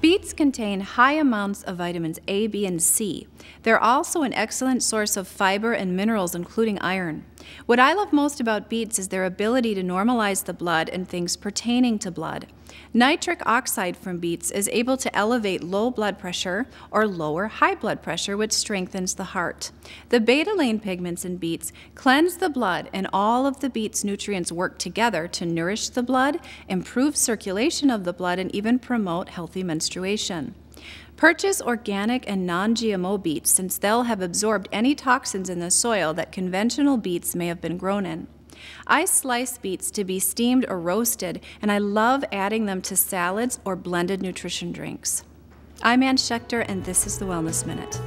Beets contain high amounts of vitamins A, B, and C. They're also an excellent source of fiber and minerals, including iron. What I love most about beets is their ability to normalize the blood and things pertaining to blood. Nitric oxide from beets is able to elevate low blood pressure or lower high blood pressure, which strengthens the heart. The betalain pigments in beets cleanse the blood, and all of the beets' nutrients work together to nourish the blood, improve circulation of the blood, and even promote healthy menstruation. Purchase organic and non GMO beets since they'll have absorbed any toxins in the soil that conventional beets may have been grown in. I slice beets to be steamed or roasted, and I love adding them to salads or blended nutrition drinks. I'm Ann Schechter, and this is the Wellness Minute.